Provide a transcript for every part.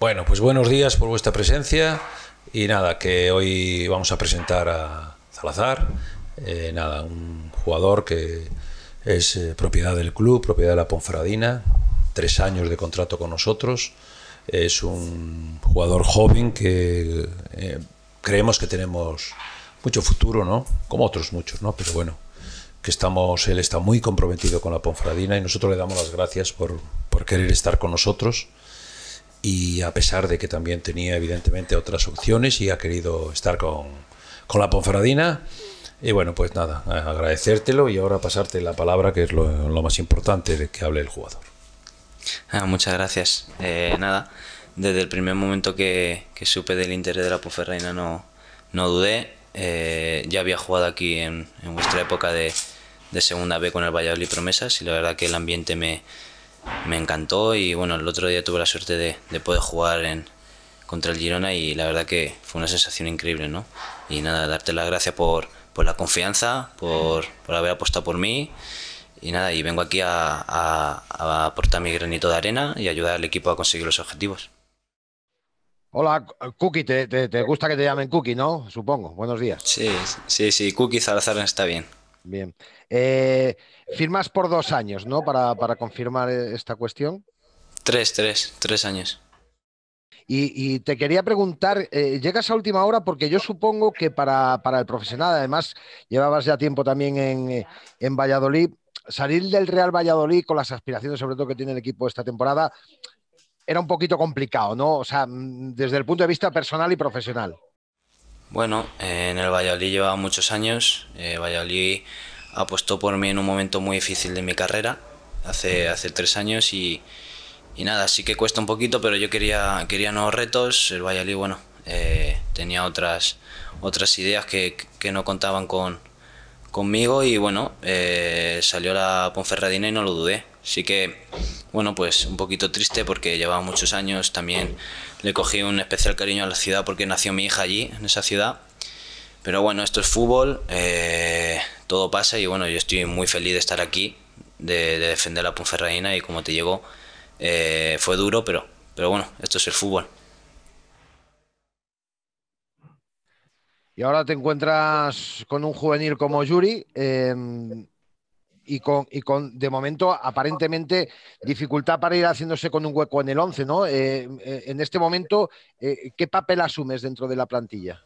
Bueno, pues buenos días por vuestra presencia. Y nada, que hoy vamos a presentar a Salazar, eh, nada, un jugador que es eh, propiedad del club, propiedad de la Ponferradina, tres años de contrato con nosotros, es un jugador joven que eh, creemos que tenemos mucho futuro, ¿no? Como otros muchos, ¿no? Pero bueno, que estamos, él está muy comprometido con la Ponfradina y nosotros le damos las gracias por, por querer estar con nosotros y a pesar de que también tenía evidentemente otras opciones y ha querido estar con, con la Ponferradina. Y bueno, pues nada, agradecértelo y ahora pasarte la palabra, que es lo, lo más importante de que hable el jugador. Ah, muchas gracias. Eh, nada, desde el primer momento que, que, supe del interés de la Ponferradina no, no dudé. Eh, ya había jugado aquí en, en vuestra época de, de, segunda B con el Valladolid Promesas y la verdad que el ambiente me, me encantó y bueno, el otro día tuve la suerte de, de, poder jugar en, contra el Girona y la verdad que fue una sensación increíble, ¿no? Y nada, darte las gracias por, por la confianza, por, por haber apostado por mí y nada, y vengo aquí a, a, a, aportar mi granito de arena y ayudar al equipo a conseguir los objetivos. Hola, Cookie, te, te, te, gusta que te llamen Cookie, ¿no? Supongo. Buenos días. Sí, sí, sí, Cookie Salazar está bien. Bien. Eh, firmas por dos años, ¿no? Para, para, confirmar esta cuestión. Tres, tres, tres años. Y, y te quería preguntar, eh, llegas a última hora porque yo supongo que para, para, el profesional, además llevabas ya tiempo también en, en Valladolid, salir del Real Valladolid con las aspiraciones sobre todo que tiene el equipo esta temporada era un poquito complicado, ¿no? O sea, mm, desde el punto de vista personal y profesional. Bueno, en el Valladolid llevaba muchos años. Eh, Valladolid apostó por mí en un momento muy difícil de mi carrera, hace, hace tres años, y, y nada, sí que cuesta un poquito, pero yo quería, quería nuevos retos. El Valladolid, bueno, eh, tenía otras, otras ideas que, que no contaban con, conmigo y bueno, eh, salió la Ponferradina y no lo dudé. Así que, bueno, pues un poquito triste porque llevaba muchos años, también le cogí un especial cariño a la ciudad porque nació mi hija allí, en esa ciudad. Pero bueno, esto es fútbol, eh, todo pasa y bueno, yo estoy muy feliz de estar aquí, de, de defender la Ponferradina y como te llegó, eh, fue duro, pero, pero bueno, esto es el fútbol. Y ahora te encuentras con un juvenil como Yuri eh, y, con, y con, de momento, aparentemente, dificultad para ir haciéndose con un hueco en el 11, ¿no? Eh, en este momento, eh, ¿qué papel asumes dentro de la plantilla?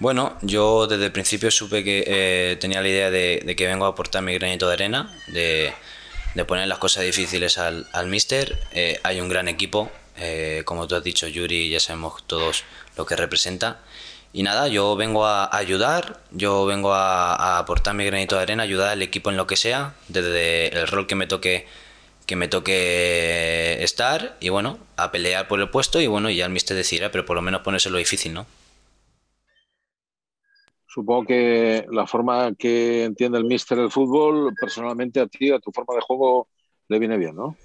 Bueno, yo desde el principio supe que eh, tenía la idea de, que vengo a aportar mi granito de arena, de, poner las cosas difíciles al, al míster. Eh, hay un gran equipo, eh, como tú has dicho, Yuri, ya sabemos todos lo que representa. Y nada, yo vengo a ayudar, yo vengo a, a, aportar mi granito de arena, ayudar al equipo en lo que sea, desde el rol que me toque que me toque estar y bueno, a pelear por el puesto y bueno, ya el mister decidirá, pero por lo menos ponerse lo difícil, ¿no? Supongo que la forma que entiende el mister el fútbol, personalmente a ti, a tu forma de juego, le viene bien, ¿no?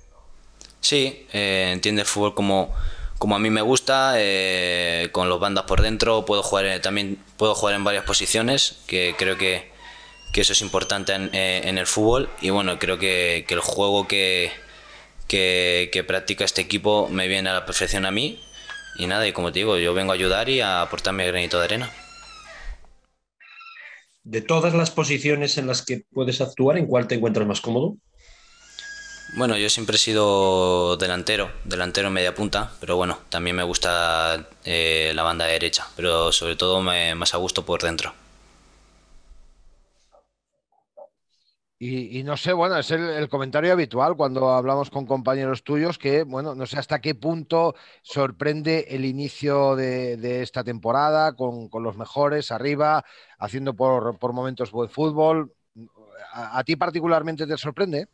Sí, eh, entiende el fútbol como como a mí me gusta, eh, con los bandas por dentro, puedo jugar en, también puedo jugar en varias posiciones, que creo que, que eso es importante en, eh, en, el fútbol. Y bueno, creo que, que el juego que, que, que, practica este equipo me viene a la perfección a mí. Y nada, y como te digo, yo vengo a ayudar y a aportar mi granito de arena. De todas las posiciones en las que puedes actuar, ¿en cuál te encuentras más cómodo? Bueno, yo siempre he sido delantero, delantero media punta, pero bueno, también me gusta eh, la banda derecha, pero sobre todo me, más a gusto por dentro. Y, no sé, bueno, es el, comentario habitual cuando hablamos con compañeros tuyos que, bueno, no sé hasta qué punto sorprende el inicio de, esta temporada con, los mejores arriba, haciendo por, por momentos buen fútbol. ¿A, ¿A ti particularmente te sorprende?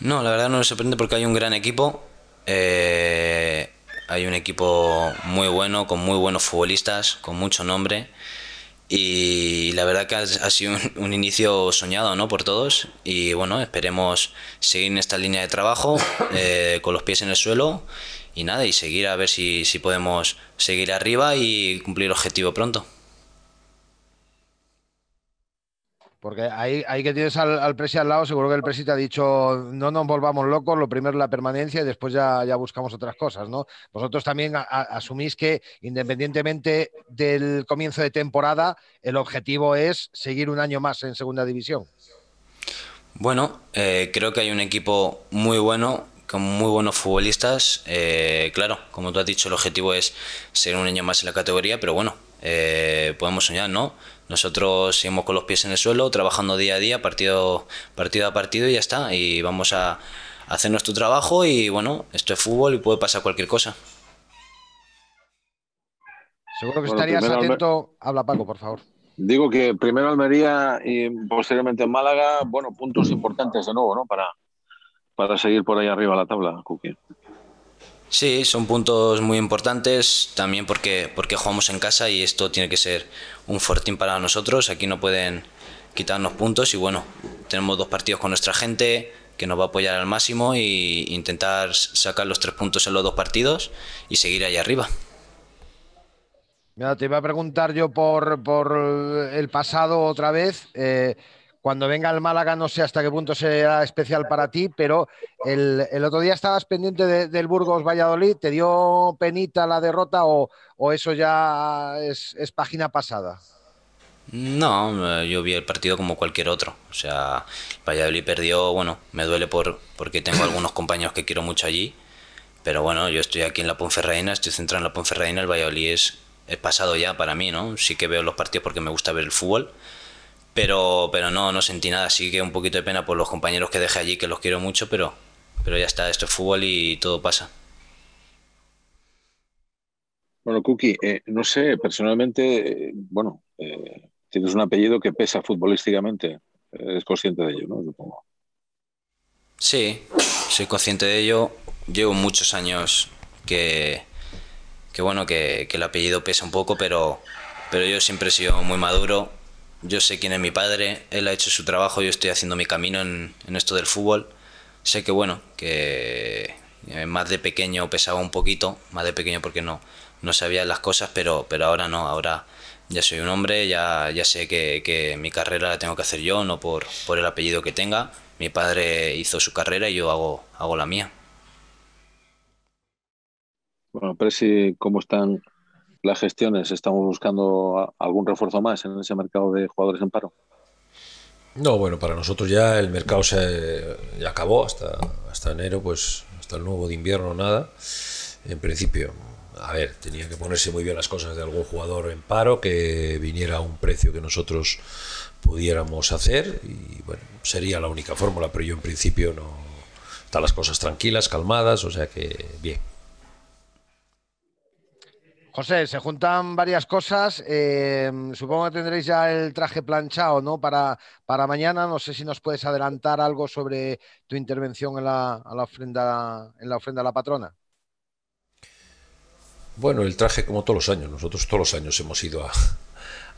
No, la verdad no me sorprende porque hay un gran equipo. Eh, hay un equipo muy bueno, con muy buenos futbolistas, con mucho nombre. Y la verdad que ha, sido un, un, inicio soñado ¿no? por todos. Y bueno, esperemos seguir en esta línea de trabajo, eh, con los pies en el suelo. Y nada, y seguir a ver si, si podemos seguir arriba y cumplir el objetivo pronto. Porque ahí, ahí que tienes al, al presi al lado, seguro que el presi te ha dicho no nos volvamos locos, lo primero es la permanencia y después ya, ya buscamos otras cosas, ¿no? Vosotros también asumís que independientemente del comienzo de temporada, el objetivo es seguir un año más en segunda división. Bueno, eh, creo que hay un equipo muy bueno, con muy buenos futbolistas. Eh, claro, como tú has dicho, el objetivo es ser un año más en la categoría, pero bueno, eh, podemos soñar, ¿no? Nosotros seguimos con los pies en el suelo, trabajando día a día, partido, partido a partido y ya está. Y vamos a hacer nuestro trabajo y bueno, esto es fútbol y puede pasar cualquier cosa. Seguro que bueno, estarías atento. Habla Paco, por favor. Digo que primero Almería y posteriormente en Málaga, bueno, puntos importantes de nuevo, ¿no? Para, para seguir por ahí arriba la tabla, Cookie. Sí, son puntos muy importantes también porque, porque jugamos en casa y esto tiene que ser un fortín para nosotros. Aquí no pueden quitarnos puntos y bueno, tenemos dos partidos con nuestra gente que nos va a apoyar al máximo e intentar sacar los tres puntos en los dos partidos y seguir ahí arriba. Mira, te iba a preguntar yo por, por el pasado otra vez. Eh, cuando venga el Málaga, no sé hasta qué punto será especial para ti, pero el, otro día estabas pendiente de, del Burgos Valladolid. ¿Te dio penita la derrota o, eso ya es, es, página pasada? No, yo vi el partido como cualquier otro. O sea, Valladolid perdió, bueno, me duele por, porque tengo algunos compañeros que quiero mucho allí. Pero bueno, yo estoy aquí en la Ponferradina, estoy centrado en la Ponferradina, el Valladolid es es pasado ya para mí, ¿no? Sí que veo los partidos porque me gusta ver el fútbol, pero, pero no, no sentí nada, sí que un poquito de pena por los compañeros que dejé allí, que los quiero mucho, pero, pero ya está, esto es fútbol y todo pasa. Bueno, Cookie, eh, no sé, personalmente, eh, bueno, eh, tienes un apellido que pesa futbolísticamente, eres consciente de ello, ¿no? Supongo. Sí, soy consciente de ello, llevo muchos años que que bueno, que, que, el apellido pesa un poco, pero, pero yo siempre he sido muy maduro. Yo sé quién es mi padre, él ha hecho su trabajo, yo estoy haciendo mi camino en, en esto del fútbol. Sé que bueno, que más de pequeño pesaba un poquito, más de pequeño porque no, no sabía las cosas, pero, pero ahora no, ahora ya soy un hombre, ya, ya sé que, que mi carrera la tengo que hacer yo, no por, por el apellido que tenga. Mi padre hizo su carrera y yo hago, hago la mía. Bueno, Presi, ¿cómo están las gestiones? ¿Estamos buscando algún refuerzo más en ese mercado de jugadores en paro? No, bueno, para nosotros ya el mercado se ya acabó hasta, hasta enero, pues hasta el nuevo de invierno nada. En principio, a ver, tenía que ponerse muy bien las cosas de algún jugador en paro, que viniera a un precio que nosotros pudiéramos hacer y bueno, sería la única fórmula, pero yo en principio no están las cosas tranquilas, calmadas, o sea que bien. José, se juntan varias cosas. Eh, supongo que tendréis ya el traje planchado, ¿no? Para, para mañana. No sé si nos puedes adelantar algo sobre tu intervención en la, la ofrenda, en la ofrenda a la patrona. Bueno, el traje como todos los años. Nosotros todos los años hemos ido a,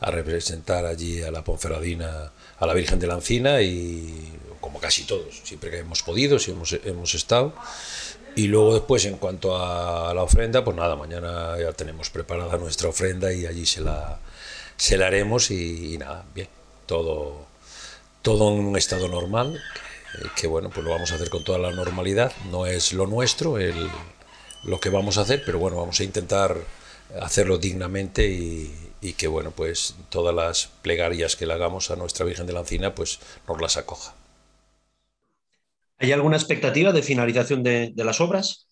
a representar allí a la Ponferradina, a la Virgen de la Encina y como casi todos, siempre que hemos podido, si hemos, hemos estado. Y luego después, en cuanto a la ofrenda, pues nada, mañana ya tenemos preparada nuestra ofrenda y allí se la, se la haremos y, nada, bien, todo, todo en un estado normal, que, que, bueno, pues lo vamos a hacer con toda la normalidad, no es lo nuestro el, lo que vamos a hacer, pero bueno, vamos a intentar hacerlo dignamente y, y que bueno, pues todas las plegarias que le hagamos a nuestra Virgen de la Encina, pues nos las acoja. ¿Hay alguna expectativa de finalización de, las obras?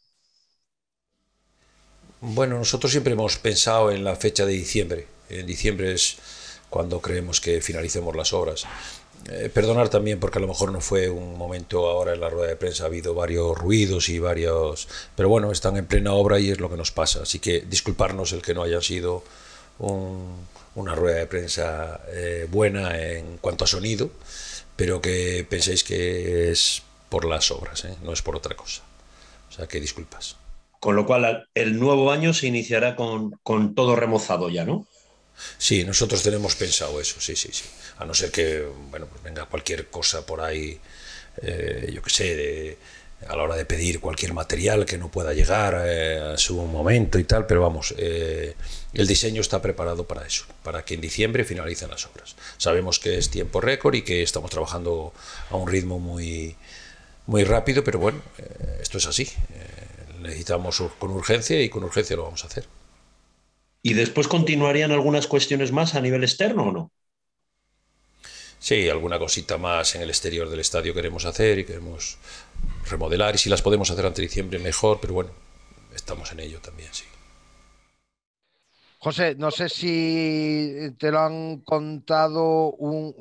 Bueno, nosotros siempre hemos pensado en la fecha de diciembre. En diciembre es cuando creemos que finalicemos las obras. Eh, perdonar también porque a lo mejor no fue un momento ahora en la rueda de prensa, ha habido varios ruidos y varios... Pero bueno, están en plena obra y es lo que nos pasa. Así que disculparnos el que no haya sido un, una rueda de prensa eh, buena en cuanto a sonido, pero que penséis que es por las obras, ¿eh? no es por otra cosa. O sea que disculpas. Con lo cual, el nuevo año se iniciará con, con todo remozado ya, ¿no? Sí, nosotros tenemos pensado eso, sí, sí, sí. A no ser que, bueno, pues venga cualquier cosa por ahí, eh, yo qué sé, de, a la hora de pedir cualquier material que no pueda llegar eh, a su momento y tal, pero vamos, eh, el diseño está preparado para eso, para que en diciembre finalicen las obras. Sabemos que es tiempo récord y que estamos trabajando a un ritmo muy, muy rápido, pero bueno, eh, esto es así. necesitamos con urgencia y con urgencia lo vamos a hacer. ¿Y después continuarían algunas cuestiones más a nivel externo o no? Sí, alguna cosita más en el exterior del estadio queremos hacer y queremos remodelar y si las podemos hacer ante diciembre mejor, pero bueno, estamos en ello también, sí. José, no sé si te lo han contado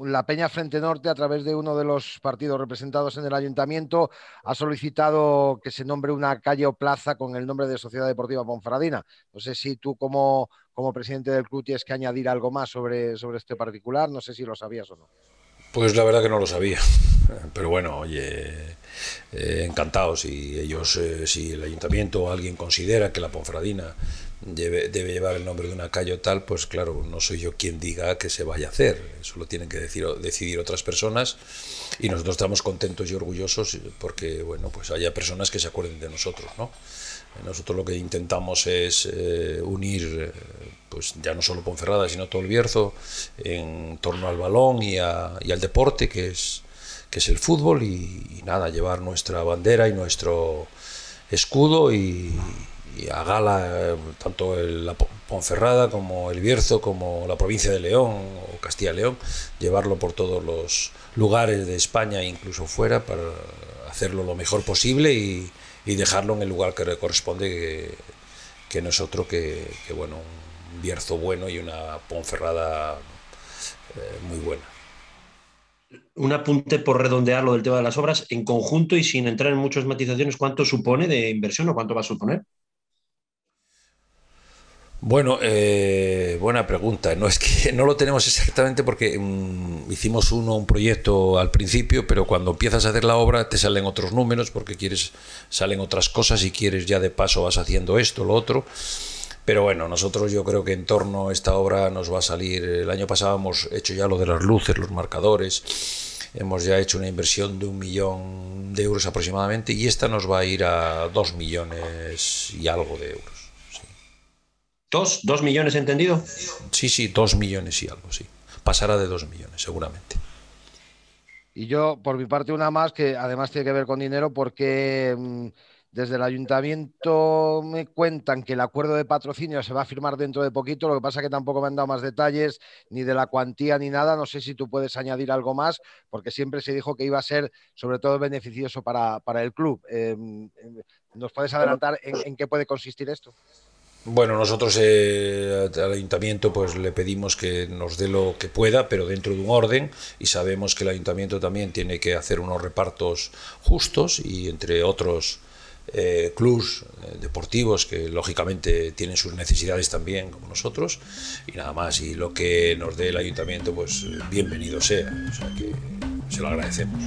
la Peña Frente Norte a través de uno de los partidos representados en el ayuntamiento. Ha solicitado que se nombre una calle o plaza con el nombre de Sociedad Deportiva Ponferradina. No sé si tú como, como presidente del club tienes que añadir algo más sobre, sobre este particular. No sé si lo sabías o no. Pues la verdad que no lo sabía. Pero bueno, oye, eh, encantados. Si ellos, eh, si el ayuntamiento o alguien considera que la Ponfradina debe, llevar el nombre de una calle o tal, pues claro, no soy yo quien diga que se vaya a hacer. Eso lo tienen que decidir otras personas y nosotros estamos contentos y orgullosos porque, bueno, pues haya personas que se acuerden de nosotros, ¿no? Nosotros lo que intentamos es eh, unir, pues ya no solo Ponferrada, sino todo el Bierzo en torno al balón y, y al deporte, que es que es el fútbol y, nada, llevar nuestra bandera y nuestro escudo y, a gala eh, tanto la Ponferrada como el Bierzo como la provincia de León o Castilla León, llevarlo por todos los lugares de España incluso fuera para hacerlo lo mejor posible y, dejarlo en el lugar que le corresponde que, que no es otro que, bueno, un Bierzo bueno y una Ponferrada eh, muy buena un apunte por redondear lo del tema de las obras en conjunto y sin entrar en muchas matizaciones, ¿cuánto supone de inversión o cuánto va a suponer? Bueno, eh, buena pregunta. No es que no lo tenemos exactamente porque mm, hicimos uno un proyecto al principio, pero cuando empiezas a hacer la obra te salen otros números porque quieres salen otras cosas y quieres ya de paso vas haciendo esto, lo otro. Pero bueno, nosotros yo creo que en torno a esta obra nos va a salir. El año pasado hemos hecho ya lo de las luces, los marcadores. Hemos ya hecho una inversión de un millón de euros aproximadamente y esta nos va a ir a dos millones y algo de euros. ¿Dos? ¿Dos millones entendido? Sí, sí, dos millones y algo, sí. Pasará de dos millones, seguramente. Y yo, por mi parte, una más que además tiene que ver con dinero porque... Mm, desde el ayuntamiento me cuentan que el acuerdo de patrocinio se va a firmar dentro de poquito, lo que pasa es que tampoco me han dado más detalles, ni de la cuantía ni nada. No sé si tú puedes añadir algo más, porque siempre se dijo que iba a ser sobre todo beneficioso para, el club. Em, em, ¿Nos puedes adelantar en, qué puede consistir esto? Bueno, nosotros eh, al ayuntamiento pues le pedimos que nos dé lo que pueda, pero dentro de un orden y sabemos que el ayuntamiento también tiene que hacer unos repartos justos y entre otros eh, clubs eh, deportivos que lógicamente tienen sus necesidades también como nosotros y nada más. Y lo que nos dé el ayuntamiento pues bienvenido sea. O sea que se lo agradecemos